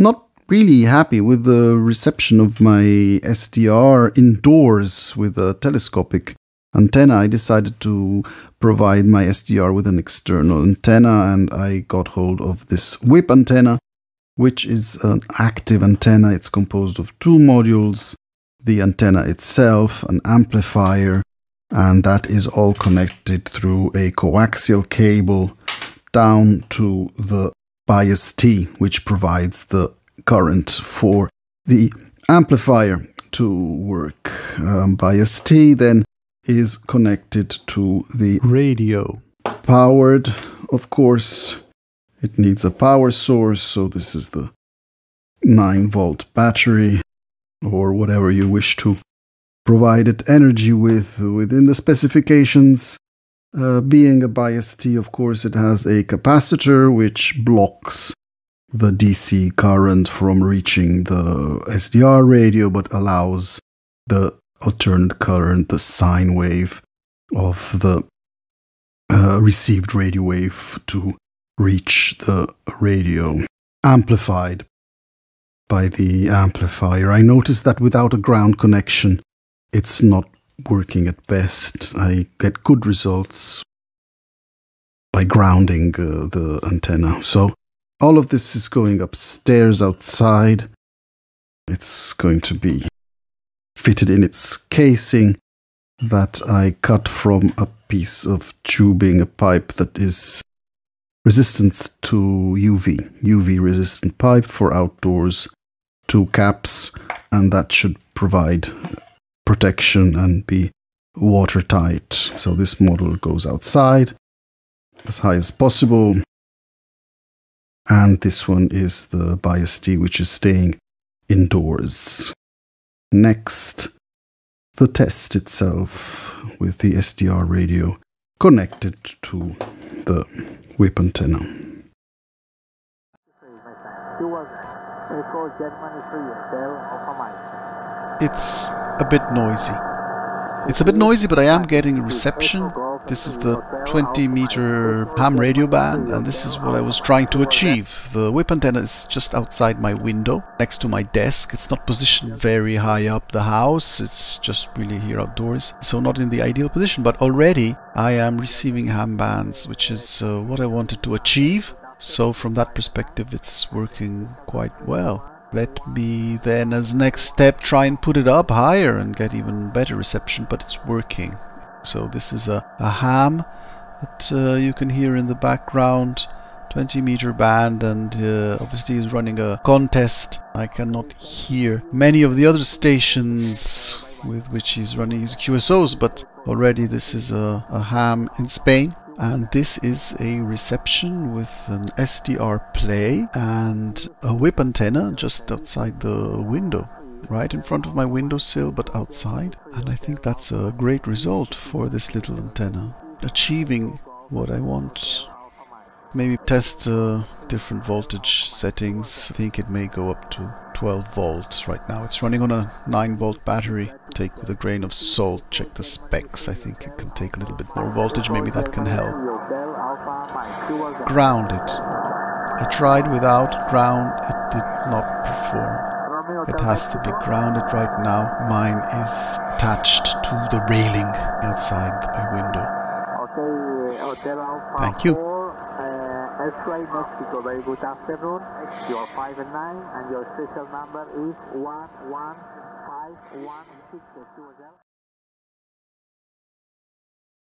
not really happy with the reception of my SDR indoors with a telescopic antenna. I decided to provide my SDR with an external antenna and I got hold of this whip antenna, which is an active antenna. It's composed of two modules, the antenna itself, an amplifier, and that is all connected through a coaxial cable down to the bias T, which provides the current for the amplifier to work. Um, bias T then is connected to the radio. Powered, of course, it needs a power source, so this is the 9 volt battery or whatever you wish to provide it energy with within the specifications. Uh, being a bias T, of course, it has a capacitor which blocks the DC current from reaching the SDR radio but allows the alternate current, the sine wave of the uh, received radio wave to reach the radio amplified by the amplifier. I noticed that without a ground connection, it's not working at best. I get good results by grounding uh, the antenna. So all of this is going upstairs outside. It's going to be fitted in its casing that I cut from a piece of tubing, a pipe that is resistant to UV, UV resistant pipe for outdoors, two caps, and that should provide protection and be watertight. So this model goes outside as high as possible. And this one is the bias T, which is staying indoors. Next, the test itself with the SDR radio connected to the whip antenna. It's a bit noisy. It's a bit noisy, but I am getting a reception. This is the 20 meter ham radio band, and this is what I was trying to achieve. The whip antenna is just outside my window, next to my desk. It's not positioned very high up the house, it's just really here outdoors, so not in the ideal position. But already I am receiving ham bands, which is uh, what I wanted to achieve. So, from that perspective, it's working quite well. Let me then, as next step, try and put it up higher and get even better reception, but it's working. So this is a, a ham that uh, you can hear in the background, 20 meter band, and uh, obviously is running a contest. I cannot hear many of the other stations with which he's running his QSOs, but already this is a, a ham in Spain and this is a reception with an SDR play and a whip antenna just outside the window. Right in front of my windowsill but outside. And I think that's a great result for this little antenna. Achieving what I want. Maybe test uh, different voltage settings. I think it may go up to 12 volts right now. It's running on a 9 volt battery. Take with a grain of salt check the specs. I think it can take a little bit more voltage. Maybe that can help. Grounded. I tried without ground. It did not perform. It has to be grounded right now. Mine is attached to the railing outside my window. Thank you X-ray Mexico, very good afternoon. You are 5 and 9 and your special number is 11516.